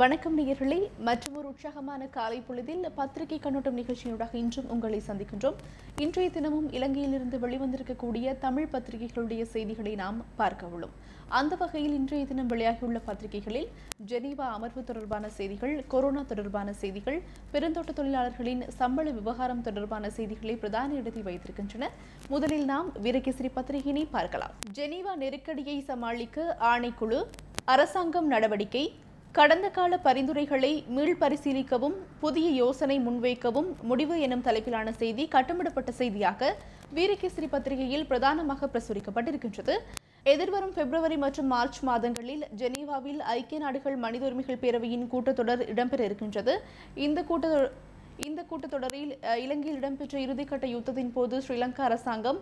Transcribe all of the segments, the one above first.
வணக்கம் நேயர்களே. மற்றும் ஒரு உற்சாகமான காலை பொழுதில் பத்திரிகை கண்ணோட்டம் நிகழ்ச்சியினூடாக இன்றும் உங்களை சந்திக்கின்றோம். இன்றைய தினமும் இலங்கையிலிருந்து வெளிவந்திருக்கக்கூடிய தமிழ் பத்திரிகைகளுடைய செய்திகளை நாம் பார்க்க உள்ளோம். அந்த வகையில் இன்றைய தினம் வெளியாகியுள்ள பத்திரிகைகளில் ஜெனீவா அமர்வு தொடர்பான செய்திகள் கொரோனா தொடர்பான செய்திகள் பெருந்தோட்ட தொழிலாளர்களின் சம்பள விவகாரம் தொடர்பான செய்திகளை பிரதான இடத்தில் வைத்திருக்கின்றன. முதலில் நாம் வீரகேசரி பத்திரிகையினை பார்க்கலாம். ஜெனீவா நெருக்கடியை சமாளிக்க ஆணைக்குழு அரசாங்கம் நடவடிக்கை கடந்த கால பரிந்துரைகளை மீள்பரிசீலிக்கவும் புதிய யோசனை முன்வைக்கவும் முடிவு எனும் தலைப்பிலான செய்தி கட்டமிடப்பட்ட செய்தியாக வீரகேசரி பத்திரிகையில் பிரதானமாக பிரசுரிக்கப்பட்டிருக்கின்றது. எதிர்வரும் பிப்ரவரி மற்றும் மார்ச் மாதங்களில் ஜெனீவாவில் ஐக்கிய நாடுகள் மனித உரிமைகள் பேரவையின் கூட்டத்தொடர் இடம்பெற இருக்கின்றது. இந்த கூட்டத்தொடர் இந்த கூட்டத்தொடரில் இலங்கையில் இடம்பெற்ற இறுதிக்கட்ட யுத்தத்தின் போது ஸ்ரீலங்கா அரசாங்கம்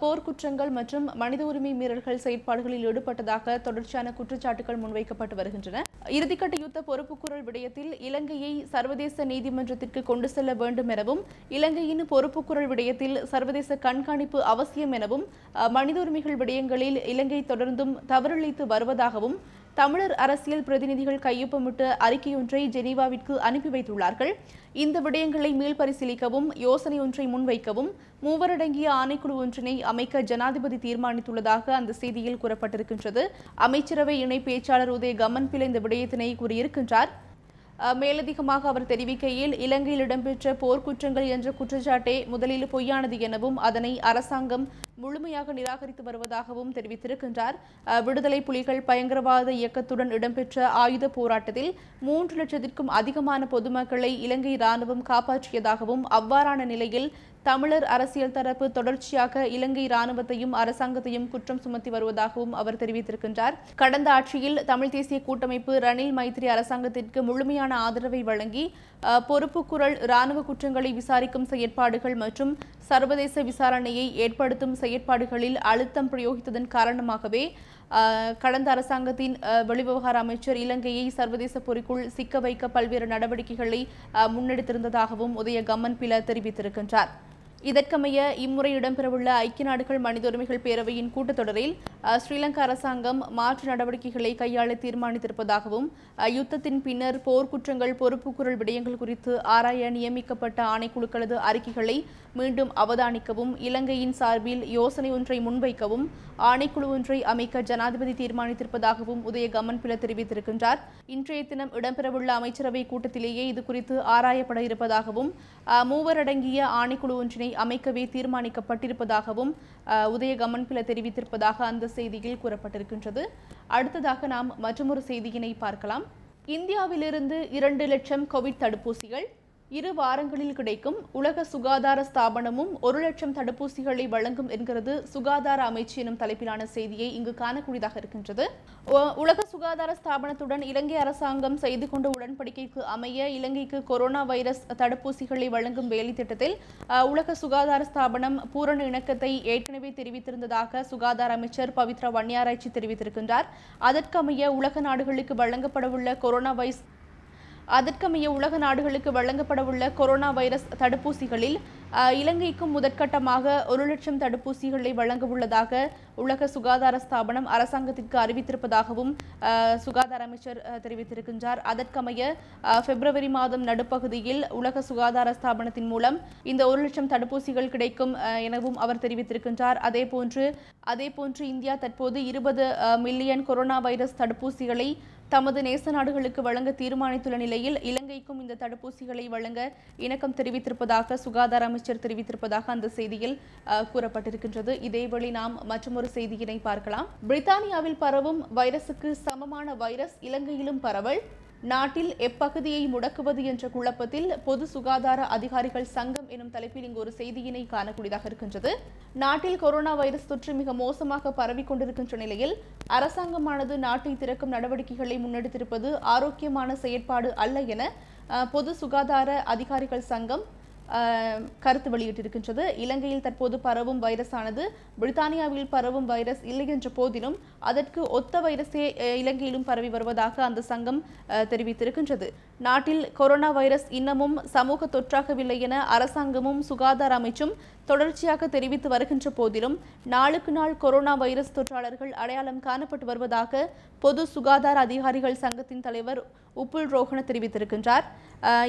போர்க்குற்றங்கள் மற்றும் மனித உரிமை மீறல்கள் செயற்பாடுகளில் ஈடுபட்டதாக தொடர்ச்சியான குற்றச்சாட்டுகள் முன்வைக்கப்பட்டு வருகின்றன. இறுதிக்கட்ட யுத்த பொறுப்புக்குரல் விடயத்தில் இலங்கையை சர்வதேச நீதிமன்றத்திற்கு கொண்டு செல்ல வேண்டும் எனவும் இலங்கையின் பொறுப்புக்குரல் விடயத்தில் சர்வதேச கண்காணிப்பு அவசியம் எனவும் அஹ், மனித உரிமைகள் விடயங்களில் இலங்கை தொடர்ந்தும் தவறிழைத்து வருவதாகவும் தமிழர் அரசியல் பிரதிநிதிகள் கையொப்பமிட்டு அறிக்கையொன்றை ஜெனீவாவிற்கு அனுப்பி வைத்துள்ளார்கள். இந்த விடயங்களை மீள்பரிசீலிக்கவும் யோசனை ஒன்றை முன்வைக்கவும் மூவரடங்கிய ஆணைக்குழு ஒன்றினை அமைக்க ஜனாதிபதி தீர்மானித்துள்ளதாக அந்த செய்தியில் கூறப்பட்டிருக்கின்றது. அமைச்சரவை இணை பேச்சாளர் உதய கமன் பிள்ளை இந்த விடயத்தினை கூறியிருக்கின்றார். மேலதிகமாக அவர் தெரிவிக்கையில் இலங்கையில் இடம்பெற்ற போர்க்குற்றங்கள் என்ற குற்றச்சாட்டே முதலில் பொய்யானது எனவும் அதனை அரசாங்கம் முழுமையாக நிராகரித்து வருவதாகவும் தெரிவித்திருக்கின்றார். அஹ், விடுதலை புலிகள் பயங்கரவாத இயக்கத்துடன் இடம்பெற்ற ஆயுத போராட்டத்தில் மூன்று லட்சத்திற்கும் அதிகமான பொதுமக்களை இலங்கை ராணுவம் காப்பாற்றியதாகவும் அவ்வாறான நிலையில் தமிழர் அரசியல் தரப்பு தொடர்ச்சியாக இலங்கை ராணுவத்தையும் அரசாங்கத்தையும் குற்றம் சுமத்தி வருவதாகவும் அவர் தெரிவித்திருக்கின்றார். கடந்த ஆட்சியில் தமிழ் தேசிய கூட்டமைப்பு ரணில் மைத்ரி அரசாங்கத்திற்கு முழுமையான ஆதரவை வழங்கி பொறுப்பு பொறுப்புக்குரல் ராணுவ குற்றங்களை விசாரிக்கும் செயற்பாடுகள் மற்றும் சர்வதேச விசாரணையை ஏற்படுத்தும் செயற்பாடுகளில் அழுத்தம் பிரயோகித்ததன் காரணமாகவே கடந்த அரசாங்கத்தின் வெளிவிவகார அமைச்சர் இலங்கையை சர்வதேச பொறிக்குள் சிக்க வைக்க பல்வேறு நடவடிக்கைகளை முன்னெடுத்திருந்ததாகவும் உதய கம்மன் பில தெரிவித்திருக்கின்றார். இதற்கமைய இம்முறை இடம்பெறவுள்ள ஐக்கிய நாடுகள் மனித உரிமைகள் பேரவையின் கூட்டத்தொடரில் ஸ்ரீலங்கா அரசாங்கம் மாற்று நடவடிக்கைகளை கையாள தீர்மானித்திருப்பதாகவும் யுத்தத்தின் பின்னர் போர்க்குற்றங்கள் பொறுப்புக்குரல் விடயங்கள் குறித்து ஆராய நியமிக்கப்பட்ட ஆணைக்குழுக்களது அறிக்கைகளை மீண்டும் அவதானிக்கவும் இலங்கையின் சார்பில் யோசனை ஒன்றை முன்வைக்கவும் ஆணைக்குழு ஒன்றை அமைக்க ஜனாதிபதி தீர்மானித்திருப்பதாகவும் உதய பில தெரிவித்திருக்கின்றார். இன்றைய தினம் இடம்பெறவுள்ள அமைச்சரவை கூட்டத்திலேயே இது குறித்து ஆராயப்பட இருப்பதாகவும் மூவரடங்கிய ஆணைக்குழு ஒன்றினை அமைக்கவே தீர்மானிக்கப்பட்டிருப்பதாகவும் அஹ், உதய பில தெரிவித்திருப்பதாக அந்த செய்தியில் கூறப்பட்டிருக்கின்றது. அடுத்ததாக நாம் மற்றொரு செய்தியினை பார்க்கலாம். இந்தியாவிலிருந்து இரண்டு லட்சம் கோவிட் தடுப்பூசிகள் இரு வாரங்களில் கிடைக்கும் உலக சுகாதார ஸ்தாபனமும் ஒரு லட்சம் தடுப்பூசிகளை வழங்கும் என்கிறது சுகாதார அமைச்சு எனும் தலைப்பிலான செய்தியை இங்கு காணக்கூடியதாக இருக்கின்றது. உலக சுகாதார ஸ்தாபனத்துடன் இலங்கை அரசாங்கம் செய்து கொண்ட உடன்படிக்கைக்கு அமைய இலங்கைக்கு கொரோனா வைரஸ் தடுப்பூசிகளை வழங்கும் வேலை திட்டத்தில் உலக சுகாதார ஸ்தாபனம் பூரண இணக்கத்தை ஏற்கனவே தெரிவித்திருந்ததாக சுகாதார அமைச்சர் பவித்ரா வன்னியாராய்ச்சி தெரிவித்திருக்கின்றார். அதற்கமைய உலக நாடுகளுக்கு வழங்கப்படவுள்ள கொரோனா வைரஸ் அதற்கமைய உலக நாடுகளுக்கு வழங்கப்படவுள்ள கொரோனா வைரஸ் தடுப்பூசிகளில் இலங்கைக்கும் முதற்கட்டமாக ஒரு லட்சம் தடுப்பூசிகளை வழங்க உள்ளதாக உலக சுகாதார ஸ்தாபனம் அரசாங்கத்திற்கு அறிவித்திருப்பதாகவும் சுகாதார அமைச்சர் தெரிவித்திருக்கின்றார். அதற்கமைய பிப்ரவரி மாதம் நடுப்பகுதியில் உலக சுகாதார ஸ்தாபனத்தின் மூலம் இந்த ஒரு லட்சம் தடுப்பூசிகள் கிடைக்கும் எனவும் அவர் தெரிவித்திருக்கின்றார். அதேபோன்று அதேபோன்று இந்தியா தற்போது இருபது மில்லியன் கொரோனா வைரஸ் தடுப்பூசிகளை தமது நேச நாடுகளுக்கு வழங்க தீர்மானித்துள்ள நிலையில் இலங்கைக்கும் இந்த தடுப்பூசிகளை வழங்க இணக்கம் தெரிவித்திருப்பதாக சுகாதார அமைச்சர் தெரிவித்திருப்பதாக அந்த செய்தியில் அஹ், கூறப்பட்டிருக்கின்றது. இதேவழி நாம் மற்றொரு செய்தியினை பார்க்கலாம். பிரித்தானியாவில் பரவும் வைரசுக்கு சமமான வைரஸ் இலங்கையிலும் பரவல். நாட்டில் எப்பகுதியை முடக்குவது என்ற குழப்பத்தில் பொது சுகாதார அதிகாரிகள் சங்கம் எனும் தலைப்பில் இங்கு ஒரு செய்தியினை காணக்கூடியதாக இருக்கின்றது. நாட்டில் கொரோனா வைரஸ் தொற்று மிக மோசமாக பரவி கொண்டிருக்கின்ற நிலையில் அரசாங்கமானது நாட்டை திறக்கும் நடவடிக்கைகளை முன்னெடுத்திருப்பது ஆரோக்கியமான செயற்பாடு அல்ல என பொது சுகாதார அதிகாரிகள் சங்கம் கருத்து வெளியிட்டிருக்கின்றது. இலங்கையில் தற்போது பரவும் வைரஸானது பிரித்தானியாவில் பரவும் வைரஸ் இல்லை என்ற போதிலும் அதற்கு ஒத்த வைரஸே இலங்கையிலும் பரவி வருவதாக அந்த சங்கம் அஹ், தெரிவித்திருக்கின்றது. நாட்டில் கொரோனா வைரஸ் இன்னமும் சமூக தொற்றாகவில்லை என அரசாங்கமும் சுகாதார அமைச்சும் தொடர்ச்சியாக தெரிவித்து வருகின்ற போதிலும் நாளுக்கு நாள் கொரோனா வைரஸ் தொற்றாளர்கள் அடையாளம் காணப்பட்டு வருவதாக பொது சுகாதார அதிகாரிகள் சங்கத்தின் தலைவர் உப்புல் ரோஹன தெரிவித்திருக்கின்றார்.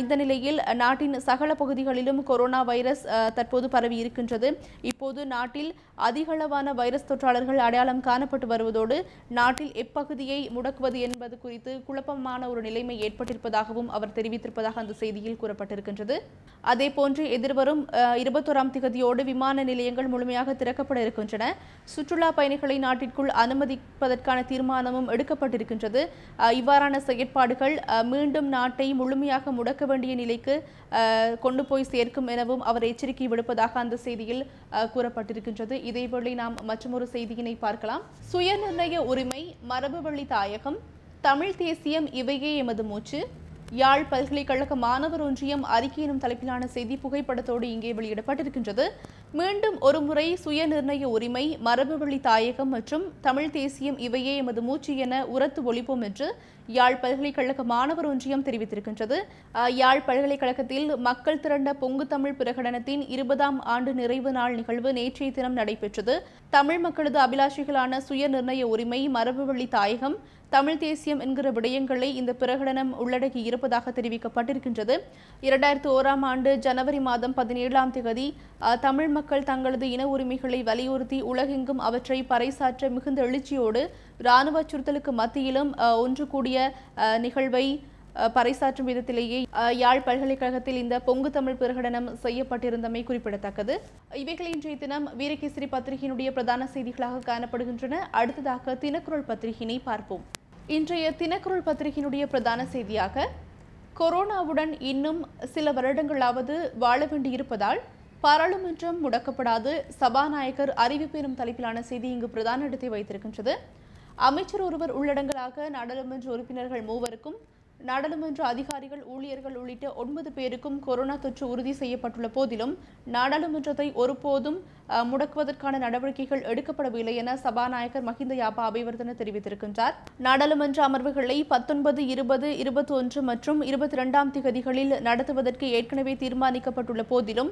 இந்த நிலையில் நாட்டின் சகல பகுதிகளிலும் கொரோனா வைரஸ் தற்போது பரவி இருக்கின்றது. இப்போது நாட்டில் அதிகளவான வைரஸ் தொற்றாளர்கள் அடையாளம் காணப்பட்டு வருவதோடு நாட்டில் எப்பகுதியை முடக்குவது என்பது குறித்து குழப்பமான ஒரு நிலைமை ஏற்பட்டிருப்பதாகவும் அவர் தெரிவித்திருப்பதாக அந்த செய்தியில் கூறப்பட்டிருக்கின்றது. அதேபோன்று எதிர்வரும் இருபத்தோராம் திகதியோடு விமான நிலையங்கள் முழுமையாக திறக்கப்பட இருக்கின்றன. சுற்றுலா பயணிகளை நாட்டிற்குள் அனுமதிப்பதற்கான தீர்மானமும் எடுக்கப்பட்டிருக்கின்றது. இவ்வாறான செயற்பாடுகள் மீண்டும் நாட்டை முழுமையாக முடக்க வேண்டிய நிலைக்கு கொண்டு போய் சேர்க்கும் எனவும் அவர் எச்சரிக்கை விடுப்பதாக அந்த செய்தியில் கூறப்பட்டிருக்கின்றது. இதேவேளை நாம் மற்றொரு செய்தியினை பார்க்கலாம். சுயநிர்ணய உரிமை மரபு வழி தாயகம் தமிழ் தேசியம் இவையே எமது மூச்சு. யாழ் பல்கலைக்கழக மாணவர் ஒன்றியம் அறிக்கை எனும் தலைப்பிலான செய்தி புகைப்படத்தோடு இங்கே வெளியிடப்பட்டிருக்கின்றது. மீண்டும் ஒருமுறை சுய நிர்ணய உரிமை மரபுவழி தாயகம் மற்றும் தமிழ் தேசியம் இவையே எமது மூச்சு என உரத்து ஒழிப்போம் என்று யாழ் பல்கலைக்கழக மாணவர் ஒன்றியம் தெரிவித்திருக்கின்றது. யாழ் பல்கலைக்கழகத்தில் மக்கள் திரண்ட பொங்கு தமிழ் பிரகடனத்தின் இருபதாம் ஆண்டு நிறைவு நாள் நிகழ்வு நேற்றைய தினம் நடைபெற்றது. தமிழ் மக்களது அபிலாஷிகளான சுய நிர்ணய உரிமை மரபுவழி தாயகம் தமிழ் தேசியம் என்கிற விடயங்களை இந்த பிரகடனம் உள்ளடக்கி இருப்பதாக தெரிவிக்கப்பட்டிருக்கின்றது. இரண்டாயிரத்து ஓராம் ஆண்டு ஜனவரி மாதம் பதினேழாம் தேதி அஹ், தமிழ் மக்கள் தங்களது இன உரிமைகளை வலியுறுத்தி உலகெங்கும் அவற்றை பறைசாற்ற மிகுந்த எழுச்சியோடு இராணுவ அச்சுறுத்தலுக்கு மத்தியிலும் அஹ், ஒன்று கூடிய நிகழ்வை பறைசாற்றும் விதத்திலேயே யாழ் பல்கலைக்கழகத்தில் இந்த பொங்கு தமிழ் பிரகடனம் செய்யப்பட்டிருந்தமை குறிப்பிடத்தக்கது. இவைகள் இன்றைய தினம் வீரகேசரி பத்திரிகையினுடைய பிரதான செய்திகளாக காணப்படுகின்றன. அடுத்ததாக தினக்குரல் பத்திரிகையினை பார்ப்போம். இன்றைய தினக்குரல் பத்திரிகையினுடைய பிரதான செய்தியாக கொரோனாவுடன் இன்னும் சில வருடங்களாவது வாழ வேண்டியிருப்பதால் பாராளுமன்றம் முடக்கப்படாது சபாநாயகர் அறிவிப்பு எனும் தலைப்பிலான செய்தி இங்கு பிரதான இடத்தை வைத்திருக்கின்றது. அமைச்சர் ஒருவர் உள்ளடங்கலாக நாடாளுமன்ற உறுப்பினர்கள் மூவருக்கும் நாடாளுமன்ற அதிகாரிகள் ஊழியர்கள் உள்ளிட்ட ஒன்பது பேருக்கும் கொரோனா தொற்று உறுதி செய்யப்பட்டுள்ள போதிலும் நாடாளுமன்றத்தை ஒருபோதும் முடக்குவதற்கான நடவடிக்கைகள் எடுக்கப்படவில்லை என சபாநாயகர் மஹிந்த யாபா அபிவர்தன தெரிவித்திருக்கின்றார். நாடாளுமன்ற அமர்வுகளை பத்தொன்பது இருபது இருபத்தி ஒன்று மற்றும் இருபத்தி இரண்டாம் திகதிகளில் நடத்துவதற்கு ஏற்கனவே தீர்மானிக்கப்பட்டுள்ள போதிலும்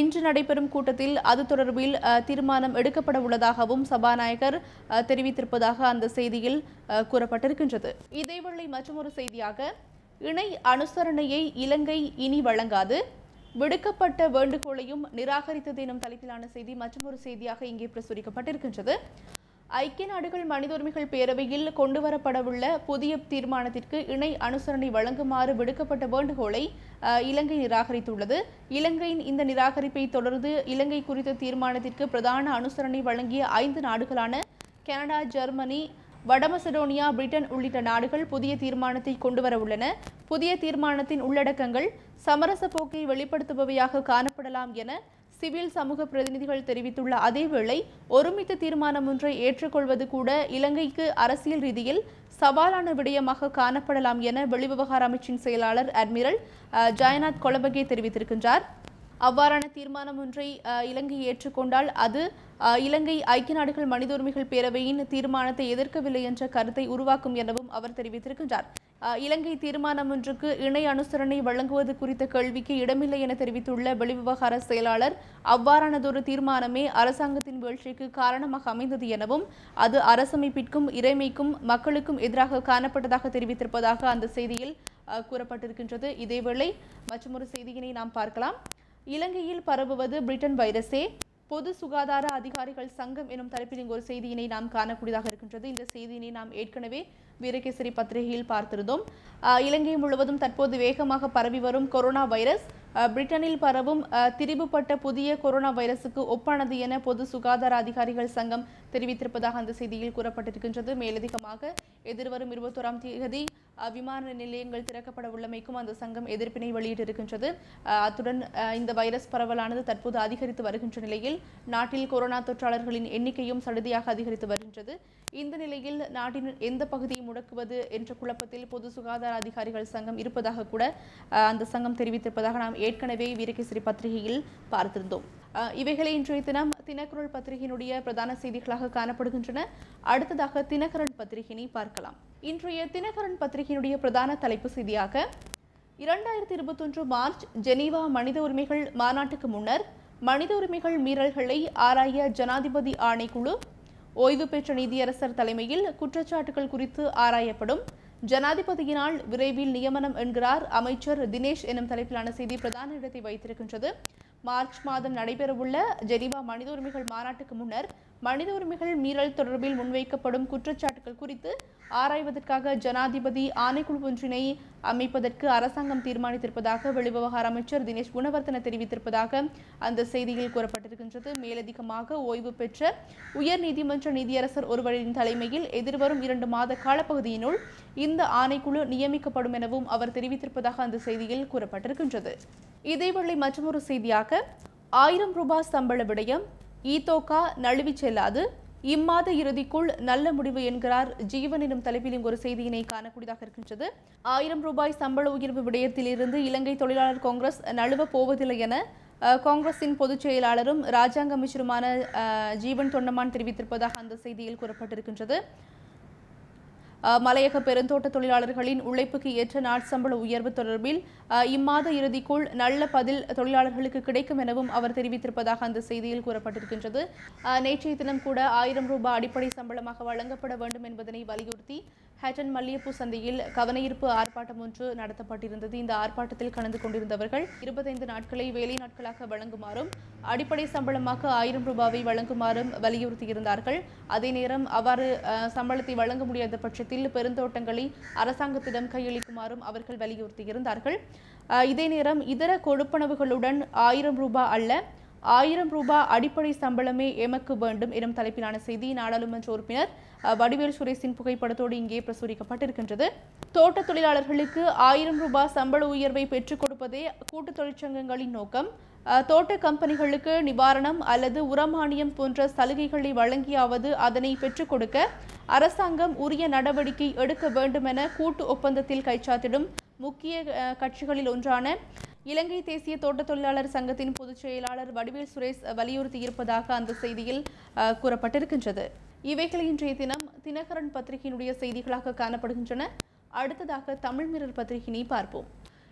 இன்று நடைபெறும் கூட்டத்தில் அது தொடர்பில் தீர்மானம் எடுக்கப்பட உள்ளதாகவும் சபாநாயகர் தெரிவித்திருப்பதாக அந்த செய்தியில் கூறப்பட்டிருக்கின்றது. இதேவேளை மற்றொரு செய்தியாக இணை அனுசரணையை இலங்கை இனி வழங்காது. விடுக்கப்பட்ட வேண்டுகோளையும் நிராகரித்தது எனும் தலைப்பிலான செய்தி மற்றொரு செய்தியாக இங்கே பிரசுரிக்கப்பட்டிருக்கின்றது. ஐக்கிய நாடுகள் மனித உரிமைகள் பேரவையில் கொண்டுவரப்படவுள்ள புதிய தீர்மானத்திற்கு இணை அனுசரணை வழங்குமாறு விடுக்கப்பட்ட வேண்டுகோளை இலங்கை நிராகரித்துள்ளது. இலங்கையின் இந்த நிராகரிப்பை தொடர்ந்து இலங்கை குறித்த தீர்மானத்திற்கு பிரதான அனுசரணை வழங்கிய ஐந்து நாடுகளான கனடா ஜெர்மனி வடமசடோனியா பிரிட்டன் உள்ளிட்ட நாடுகள் புதிய தீர்மானத்தை கொண்டுவர உள்ளன புதிய தீர்மானத்தின் உள்ளடக்கங்கள் சமரச போக்கை வெளிப்படுத்துபவையாக காணப்படலாம் என சிவில் சமூக பிரதிநிதிகள் தெரிவித்துள்ள அதேவேளை ஒருமித்த தீர்மானம் ஒன்றை ஏற்றுக்கொள்வது கூட இலங்கைக்கு அரசியல் ரீதியில் சவாலான விடயமாக காணப்படலாம் என வெளிவிவகார அமைச்சின் செயலாளர் அட்மிரல் அஹ், ஜெயநாத் கொலபகே தெரிவித்திருக்கின்றார். அவ்வாறான தீர்மானம் ஒன்றை அஹ், இலங்கை ஏற்றுக்கொண்டால் அது இலங்கை ஐக்கிய நாடுகள் மனித உரிமைகள் பேரவையின் தீர்மானத்தை எதிர்க்கவில்லை என்ற கருத்தை உருவாக்கும் எனவும் அவர் தெரிவித்திருக்கின்றார். இலங்கை தீர்மானம் ஒன்றுக்கு இணை அனுசரணை வழங்குவது குறித்த கேள்விக்கு இடமில்லை என தெரிவித்துள்ள வெளிவிவகார செயலாளர் அவ்வாறானதொரு தீர்மானமே அரசாங்கத்தின் வீழ்ச்சிக்கு காரணமாக அமைந்தது எனவும் அது அரசமைப்பிற்கும் இறைமைக்கும் மக்களுக்கும் எதிராக காணப்பட்டதாக தெரிவித்திருப்பதாக அந்த செய்தியில் அஹ், கூறப்பட்டிருக்கின்றது. இதேவேளை மற்றொரு செய்தியினை நாம் பார்க்கலாம். இலங்கையில் பரவுவது பிரிட்டன் வைரஸே. பொது சுகாதார அதிகாரிகள் சங்கம் எனும் தலைப்பில் இங்கு ஒரு செய்தியினை நாம் காணக்கூடியதாக இருக்கின்றது. இந்த செய்தியினை நாம் ஏற்கனவே வீரகேசரி பத்திரிகையில் பார்த்திருந்தோம். இலங்கை முழுவதும் தற்போது வேகமாக பரவி வரும் கொரோனா வைரஸ். பிரிட்டனில் பரவும் திரிவுபட்ட புதிய கொரோனா வைரஸுக்கு ஒப்பானது என பொது சுகாதார அதிகாரிகள் சங்கம் தெரிவித்திருப்பதாக அந்த செய்தியில் கூறப்பட்டிருக்கின்றது. மேலதிகமாக எதிர்வரும் இருபத்தோராம் தேதி விமான நிலையங்கள் திறக்கப்பட உள்ளமைக்கும் அந்த சங்கம் எதிர்ப்பினை வெளியிட்டிருக்கின்றது. அத்துடன் இந்த வைரஸ் பரவலானது தற்போது அதிகரித்து வருகின்ற நிலையில் நாட்டில் கொரோனா தொற்றாளர்களின் எண்ணிக்கையும் சடுதியாக அதிகரித்து வருகின்றது. இந்த நிலையில் நாட்டின் எந்த பகுதியை முடக்குவது என்ற குழப்பத்தில் பொது சுகாதார அதிகாரிகள் சங்கம் இருப்பதாக கூட அந்த சங்கம் தெரிவித்திருப்பதாக நாம் ஏற்கனவே வீரகேசரி பத்திரிகையில் பார்த்திருந்தோம். இவைகளை இன்றைய தினம் தினக்குரல் பத்திரிகையினுடைய பிரதான செய்திகளாக காணப்படுகின்றன. அடுத்ததாக தினகரன் பத்திரிகையினை பார்க்கலாம். இன்றைய தினகரன் பத்திரிகையினுடைய பிரதான தலைப்பு செய்தியாக இரண்டாயிரத்தி இருபத்தொன்று மார்ச் ஜெனீவா மனித உரிமைகள் மாநாட்டுக்கு முன்னர் மனித உரிமைகள் மீறல்களை ஆராய ஜனாதிபதி ஆணைக்குழு ஓய்வு பெற்ற நீதியரசர் தலைமையில் குற்றச்சாட்டுகள் குறித்து ஆராயப்படும் ஜனாதிபதியினால் விரைவில் நியமனம் என்கிறார் அமைச்சர் தினேஷ் எனும் தலைப்பிலான செய்தி பிரதான இடத்தை வைத்திருக்கின்றது. மார்ச் மாதம் நடைபெறவுள்ள ஜெனீவா மனித உரிமைகள் மாநாட்டுக்கு முன்னர் மனித உரிமைகள் மீறல் தொடர்பில் முன்வைக்கப்படும் குற்றச்சாட்டுகள் குறித்து ஆராய்வதற்காக ஜனாதிபதி ஆணைக்குழு ஒன்றினை அமைப்பதற்கு அரசாங்கம் தீர்மானித்திருப்பதாக வெளிவிவகார அமைச்சர் தினேஷ் குணவர்த்தன தெரிவித்திருப்பதாக அந்த செய்தியில் கூறப்பட்டிருக்கின்றது. மேலதிகமாக ஓய்வு பெற்ற உயர் நீதிமன்ற நீதியரசர் ஒருவரின் தலைமையில் எதிர்வரும் இரண்டு மாத காலப்பகுதியினுள் இந்த ஆணைக்குழு நியமிக்கப்படும் எனவும் அவர் தெரிவித்திருப்பதாக அந்த செய்தியில் கூறப்பட்டிருக்கின்றது. இதேவேளை மற்றொரு செய்தியாக ஆயிரம் ரூபாய் சம்பள விடயம் ஈதோகா நழுவி செல்லாது. இம்மாத இறுதிக்குள் நல்ல முடிவு என்கிறார் ஜீவன் எனும் தலைப்பிலும் ஒரு செய்தியினை காணக்கூடியதாக இருக்கின்றது. ஆயிரம் ரூபாய் சம்பள உயர்வு விடயத்திலிருந்து இலங்கை தொழிலாளர் காங்கிரஸ் நழுவ போவதில்லை என காங்கிரஸின் பொதுச் செயலாளரும் ராஜாங்க அமைச்சருமான ஜீவன் தொண்டமான் தெரிவித்திருப்பதாக அந்த செய்தியில் கூறப்பட்டிருக்கின்றது. மலையக பெருந்தோட்ட தொழிலாளர்களின் உழைப்புக்கு ஏற்ற நாட்சம்பள உயர்வு தொடர்பில் இம்மாத இறுதிக்குள் நல்ல பதில் தொழிலாளர்களுக்கு கிடைக்கும் எனவும் அவர் தெரிவித்திருப்பதாக அந்த செய்தியில் கூறப்பட்டிருக்கின்றது. நேற்றைய தினம் கூட ஆயிரம் ரூபாய் அடிப்படை சம்பளமாக வழங்கப்பட வேண்டும் என்பதனை வலியுறுத்தி ஹேட்டன் மல்லியப்பூ சந்தையில் கவனஈர்ப்பு ஆர்ப்பாட்டம் ஒன்று நடத்தப்பட்டிருந்தது. இந்த ஆர்ப்பாட்டத்தில் கலந்து கொண்டிருந்தவர்கள் இருபத்தைந்து நாட்களை வேலை நாட்களாக வழங்குமாறும் அடிப்படை சம்பளமாக ஆயிரம் ரூபாவை வழங்குமாறும் வலியுறுத்தியிருந்தார்கள். அதே நேரம் அவ்வாறு சம்பளத்தை வழங்க முடியாத பட்சத்தில் பெருந்தோட்டங்களை அரசாங்கத்திடம் கையளிக்குமாறும் அவர்கள் வலியுறுத்தியிருந்தார்கள். இதே நேரம் இதர கொடுப்பனவுகளுடன் ஆயிரம் ரூபாய் அல்ல ஆயிரம் ரூபாய் அடிப்படை சம்பளமே எமக்கு வேண்டும் எனும் தலைப்பிலான செய்தி நாடாளுமன்ற உறுப்பினர் வடிவேல் சுரேஷின் புகைப்படத்தோடு இங்கே பிரசுரிக்கப்பட்டிருக்கின்றது. தோட்ட தொழிலாளர்களுக்கு ஆயிரம் ரூபாய் சம்பள உயர்வை பெற்றுக் கொடுப்பதே கூட்டு தொழிற்சங்கங்களின் நோக்கம். தோட்ட கம்பெனிகளுக்கு நிவாரணம் அல்லது உரமானியம் போன்ற சலுகைகளை வழங்கியாவது அதனை பெற்றுக் கொடுக்க அரசாங்கம் உரிய நடவடிக்கை எடுக்க வேண்டும் என கூட்டு ஒப்பந்தத்தில் கைச்சாத்திடும் முக்கிய கட்சிகளில் ஒன்றான இலங்கை தேசிய தோட்ட தொழிலாளர் சங்கத்தின் பொதுச் செயலாளர் வடிவேல் சுரேஷ் வலியுறுத்தி இருப்பதாக அந்த செய்தியில் கூறப்பட்டிருக்கின்றது. இவைகள் இன்றைய தினம் தினகரன் பத்திரிகையினுடைய செய்திகளாக காணப்படுகின்றன. அடுத்ததாக தமிழ் மிரர் பத்திரிகையினை பார்ப்போம்.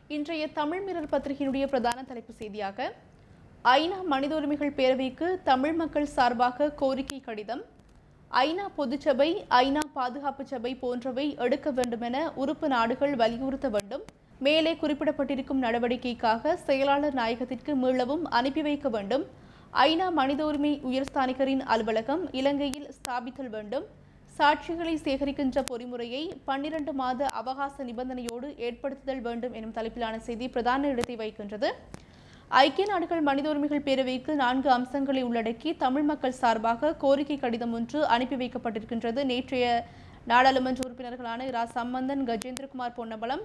இன்றைய தமிழ் மிரர் பத்திரிகையினுடைய பிரதான தலைப்பு செய்தியாக ஐநா மனித உரிமைகள் பேரவைக்கு தமிழ் மக்கள் சார்பாக கோரிக்கை கடிதம் ஐநா பொதுச்சபை ஐநா பாதுகாப்பு சபை போன்றவை எடுக்க வேண்டுமென உறுப்பு நாடுகள் வலியுறுத்த வேண்டும். மேலே குறிப்பிடப்பட்டிருக்கும் நடவடிக்கைக்காக செயலாளர் நாயகத்திற்கு மீளவும் அனுப்பி வைக்க வேண்டும். ஐநா மனித உரிமை உயர்ஸ்தானிகரின் அலுவலகம் இலங்கையில் ஸ்தாபித்தல் வேண்டும். சாட்சிகளை சேகரிக்கின்ற பொறிமுறையை பன்னிரண்டு மாத அவகாச நிபந்தனையோடு ஏற்படுத்துதல் வேண்டும் எனும் தலைப்பிலான செய்தி பிரதான இடத்தை வைக்கின்றது. ஐக்கிய நாடுகள் மனித உரிமைகள் பேரவைக்கு நான்கு அம்சங்களை உள்ளடக்கி தமிழ் மக்கள் சார்பாக கோரிக்கை கடிதம் ஒன்று அனுப்பி வைக்கப்பட்டிருக்கின்றது. நேற்றைய நாடாளுமன்ற உறுப்பினர்களான இரா சம்பந்தன் கஜேந்திரகுமார் பொன்னம்பலம்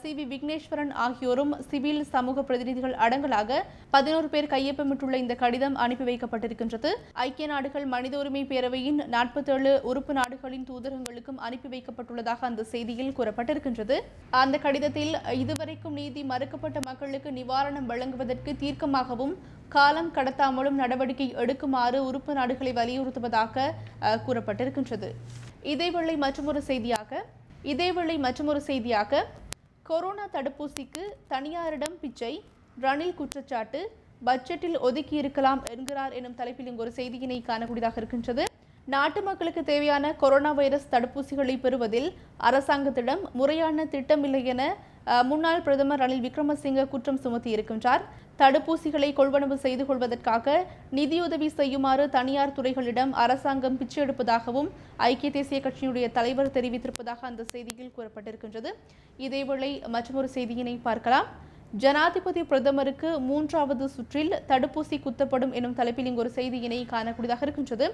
சி. வி. விக்னேஸ்வரன் ஆகியோரும் சிவில் சமூக பிரதிநிதிகள் அடங்கலாக பதினோரு பேர் கையொப்பமிட்டுள்ள இந்த கடிதம் அனுப்பி வைக்கப்பட்டிருக்கின்றது. ஐக்கிய நாடுகள் மனித உரிமை பேரவையின் நாற்பத்தேழு உறுப்பு நாடுகளின் தூதரகங்களுக்கும் அனுப்பி வைக்கப்பட்டுள்ளதாக அந்த செய்தியில் கூறப்பட்டிருக்கின்றது. அந்த கடிதத்தில் இதுவரைக்கும் நீதி மறுக்கப்பட்ட மக்களுக்கு நிவாரணம் வழங்குவதற்கு தீர்க்கமாகவும் காலம் கடத்தாமலும் நடவடிக்கை எடுக்குமாறு உறுப்பு நாடுகளை வலியுறுத்துவதாக அஹ், கூறப்பட்டிருக்கின்றது. இதேவேளை மற்றொரு செய்தியாக இதேவேளை மற்றொரு செய்தியாக கொரோனா தடுப்பூசிக்கு தனியாரிடம் பிச்சை ரணில் குற்றச்சாட்டு பட்ஜெட்டில் ஒதுக்கி இருக்கலாம் என்கிறார் எனும் தலைப்பில் இங்கு ஒரு செய்தியினை காணக்கூடியதாக இருக்கின்றது. நாட்டு மக்களுக்கு தேவையான கொரோனா வைரஸ் தடுப்பூசிகளை பெறுவதில் அரசாங்கத்திடம் முறையான திட்டமில்லை என முன்னாள் பிரதமர் ரணில் விக்ரமசிங்க குற்றம் சுமத்தி இருக்கின்றார். தடுப்பூசிகளை கொள்வனவு செய்து கொள்வதற்காக நிதியுதவி செய்யுமாறு தனியார் துறைகளிடம் அரசாங்கம் பிச்சை எடுப்பதாகவும் ஐக்கிய தேசிய கட்சியினுடைய தலைவர் தெரிவித்திருப்பதாக அந்த செய்தியில் கூறப்பட்டிருக்கின்றது. இதேவேளை மற்றொரு செய்தியினை பார்க்கலாம். ஜனாதிபதி பிரதமருக்கு மூன்றாவது சுற்றில் தடுப்பூசி குத்தப்படும் எனும் தலைப்பில் இங்கு ஒரு செய்தியினை காணக்கூடியதாக இருக்கின்றது.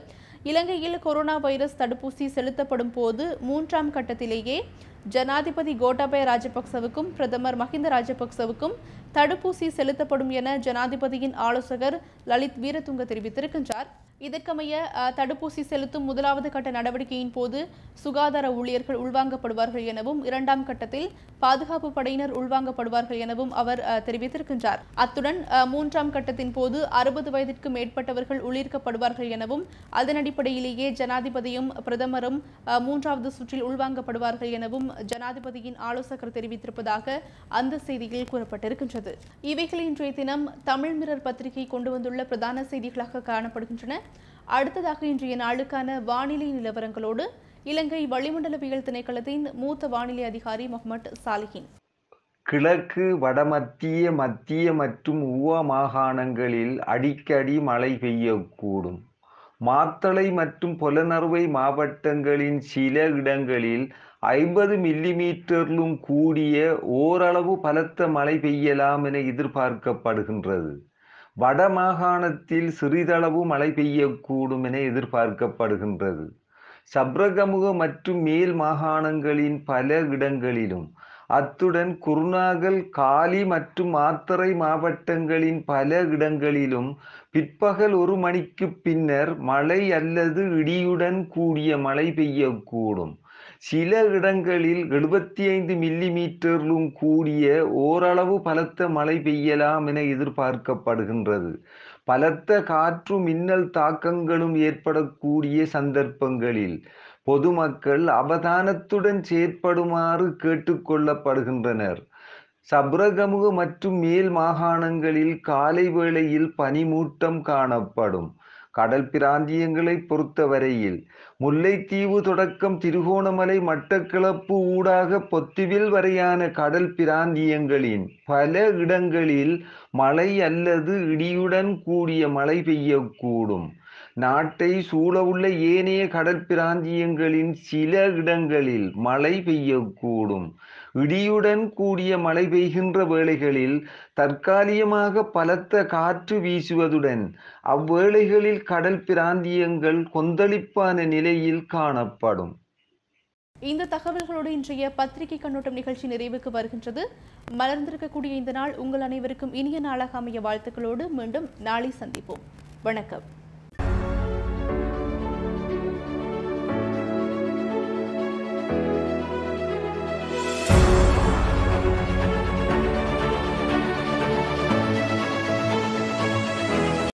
இலங்கையில் கொரோனா வைரஸ் தடுப்பூசி செலுத்தப்படும் போது மூன்றாம் கட்டத்திலேயே ஜனாதிபதி கோட்டாபய ராஜபக்சவுக்கும் பிரதமர் மஹிந்த ராஜபக்சவுக்கும் தடுப்பூசி செலுத்தப்படும் என ஜனாதிபதியின் ஆலோசகர் லலித் வீரதுங்க தெரிவித்திருக்கின்றார். இதற்கமைய தடுப்பூசி செலுத்தும் முதலாவது கட்ட நடவடிக்கையின் போது சுகாதார ஊழியர்கள் உள்வாங்கப்படுவார்கள் எனவும் இரண்டாம் கட்டத்தில் பாதுகாப்பு படையினர் உள்வாங்கப்படுவார்கள் எனவும் அவர் தெரிவித்திருக்கின்றார். அத்துடன் மூன்றாம் கட்டத்தின் போது அறுபது வயதிற்கு மேற்பட்டவர்கள் உள்ளீர்க்கப்படுவார்கள் எனவும் அதன் அடிப்படையிலேயே ஜனாதிபதியும் பிரதமரும் மூன்றாவது சுற்றில் உள்வாங்கப்படுவார்கள் எனவும் ஜனாதிபதியின் ஆலோசகர் தெரிவித்திருப்பதாக அந்த செய்தியில் கூறப்பட்டிருக்கின்றது. இவைகள் இன்றைய தினம் தமிழ் மிரர் பத்திரிகை கொண்டு வந்துள்ள பிரதான செய்திகளாக காணப்படுகின்றன. அடுத்ததாக இன்றைய நாளுக்கான வானிலை நிலவரங்களோடு இலங்கை வளிமண்டலவியல் திணைக்களத்தின் மூத்த வானிலை அதிகாரி முகமது சாலிஹின். கிழக்கு வடமத்திய மத்திய மற்றும் உவ மாகாணங்களில் அடிக்கடி மழை பெய்யக்கூடும். மாத்தளை மற்றும் பொலனறுவை மாவட்டங்களின் சில இடங்களில் ஐம்பது மில்லிமீட்டரிலும் கூடிய ஓரளவு பலத்த மழை பெய்யலாம் என எதிர்பார்க்கப்படுகின்றது. வடமாகாணத்தில் சிறிதளவு மழை பெய்யக்கூடும் என எதிர்பார்க்கப்படுகின்றது. சப்ரகமுக மற்றும் மேல் மாகாணங்களின் பல இடங்களிலும் அத்துடன் குருநாகல் காலி மற்றும் மாத்தறை மாவட்டங்களின் பல இடங்களிலும் பிற்பகல் ஒரு மணிக்கு பின்னர் மழை அல்லது இடியுடன் கூடிய மழை பெய்யக்கூடும். சில இடங்களில் எழுபத்தி ஐந்து மில்லிமீட்டரிலும் கூடிய ஓரளவு பலத்த மழை பெய்யலாம் என எதிர்பார்க்கப்படுகின்றது. பலத்த காற்று மின்னல் தாக்கங்களும் ஏற்படக்கூடிய சந்தர்ப்பங்களில் பொதுமக்கள் அவதானத்துடன் செயற்படுமாறு கேட்டுக்கொள்ளப்படுகின்றனர் சப்ரகமுக மற்றும் மேல் மாகாணங்களில் காலை வேளையில் பனிமூட்டம் காணப்படும். கடல் பிராந்தியங்களை பொறுத்தவரையில் முல்லைத்தீவு தொடக்கம் திருகோணமலை மட்டக்கிளப்பு ஊடாக பொத்துவில் வரையான கடல் பிராந்தியங்களின் பல இடங்களில் மழை அல்லது இடியுடன் கூடிய மழை பெய்யக்கூடும். நாட்டை சூழவுள்ள ஏனைய கடற்பிராந்தியங்களின் சில இடங்களில் மழை பெய்யக்கூடும். இடியுடன் கூடிய மழை பெய்கின்ற வேளைகளில் தற்காலிகமாக பலத்த காற்று வீசுவதுடன் அவ்வேளைகளில் கடல் பிராந்தியங்கள் கொந்தளிப்பான நிலையில் காணப்படும். இந்த தகவல்களோடு இன்றைய பத்திரிகை கண்ணோட்டம் நிகழ்ச்சி நிறைவுக்கு வருகின்றது. மலர்ந்திருக்கக்கூடிய இந்த நாள் உங்கள் அனைவருக்கும் இனிய நாளாக அமைய வாழ்த்துக்களோடு மீண்டும் நாளை சந்திப்போம். வணக்கம்.